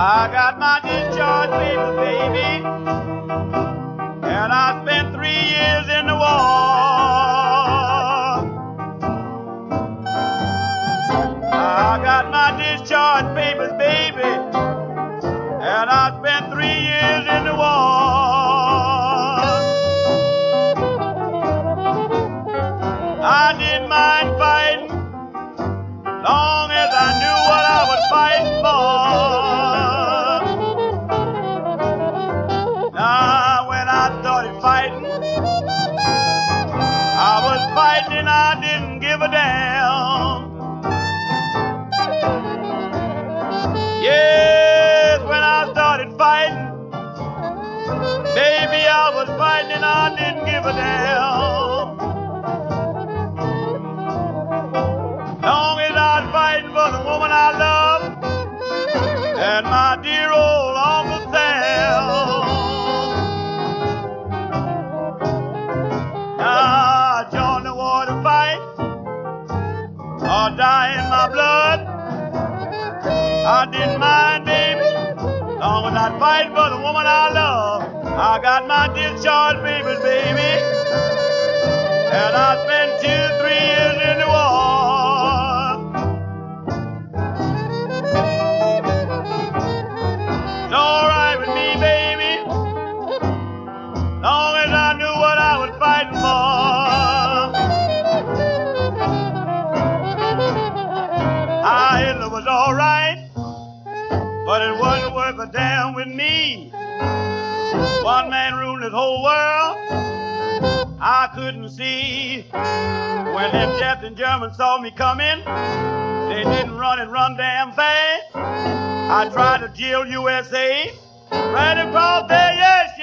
I got my discharge papers, baby. And I spent three years in the war. I got my discharge papers, baby. And I spent three years in the war. I didn't mind fighting long and I didn't give a damn. Yes, when I started fighting, baby, I was fighting and I didn't give a damn. Die in my blood. I didn't mind, baby, long as I fight for the woman I love. I got my discharge papers, baby, all right, but it wasn't worth a damn with me. One man ruling this whole world. I couldn't see. When them Japs and Germans saw me coming, they didn't run and run damn fast. I tried to jail USA. Right across there, yes,